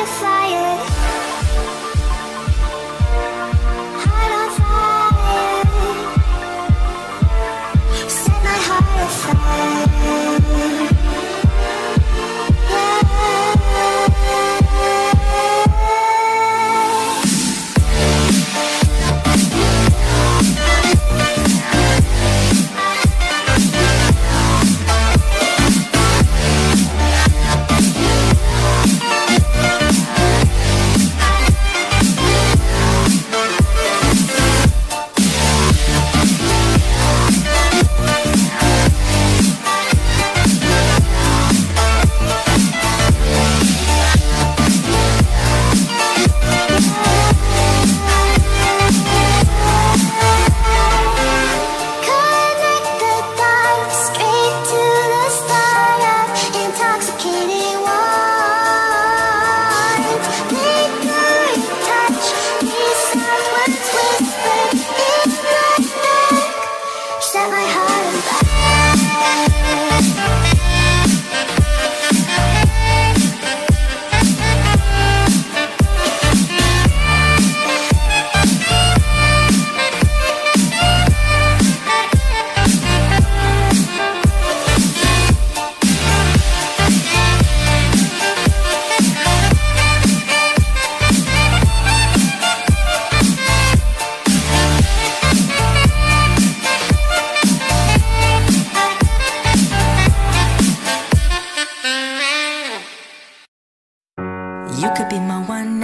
butterfly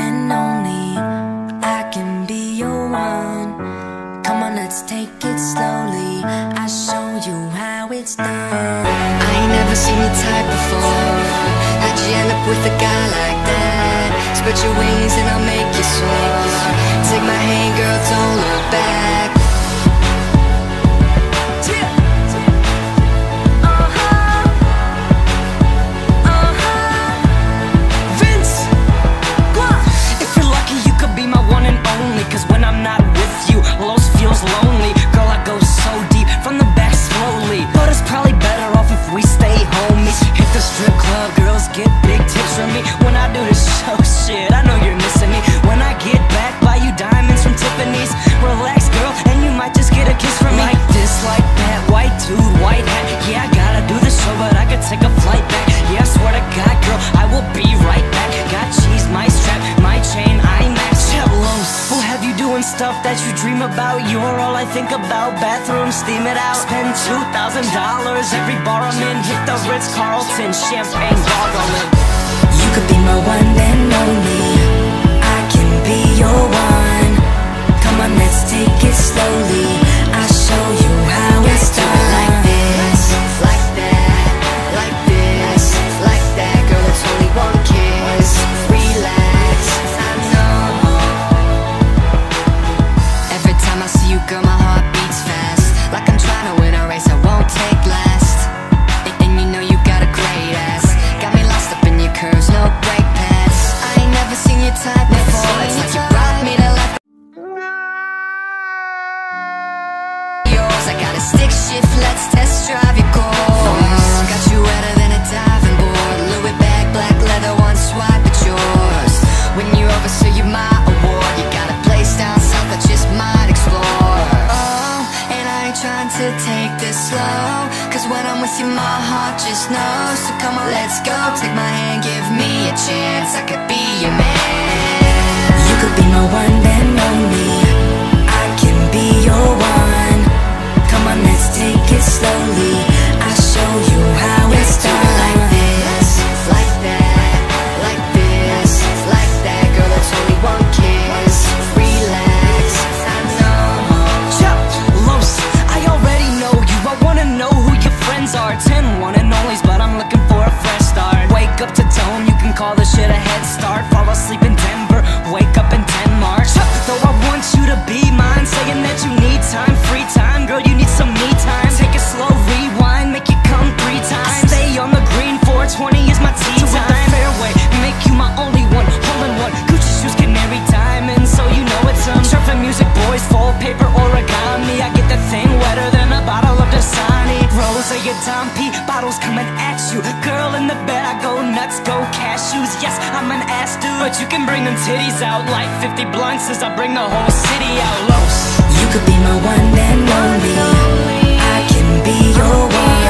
and only. I can be your one. Come on, let's take it slowly. I'll show you how it's done. I ain't never seen your type before. How'd you end up with a guy like that? Spread your wings and I'll make you soar. Take my hand, girl, don't look back. Me. When I do this show, oh, shit, I know you're missing me. When I get back, buy you diamonds from Tiffany's. Relax, girl, and you might just get a kiss from me. Like this, like that, white dude, white hat. Yeah, I gotta do the show, but I could take a flight back. Yeah, I swear to God, girl, I will be right back. Got cheese, my strap, my chain, IMAX. Jellos. Who have you doing stuff that you dream about? You're all I think about. Bathroom, steam it out. Spend two thousand dollars every bar I'm in. Hit the Ritz Carlton, champagne gargling. Could be my one and only. I can be your one. Come on, let's take it slowly. I'll show you how it's done. Shift, let's test drive your course. Got you wetter than a diving board. Louis bag, black leather, one swipe, it's yours. When you're over, so you're my award. You got a place down south I just might explore. Oh, and I ain't trying to take this slow. Cause when I'm with you, my heart just knows. So come on, let's go. Take my hand, give me a chance. I could be your man. You could be my one and only. Slowly. go cashews. Yes, I'm an ass dude But you can bring them titties out Like 50 blunts as I bring the whole city out. Los You could be my one and only. I can be your one.